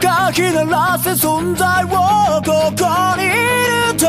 かき鳴らせ存在をここにいると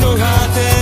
の果て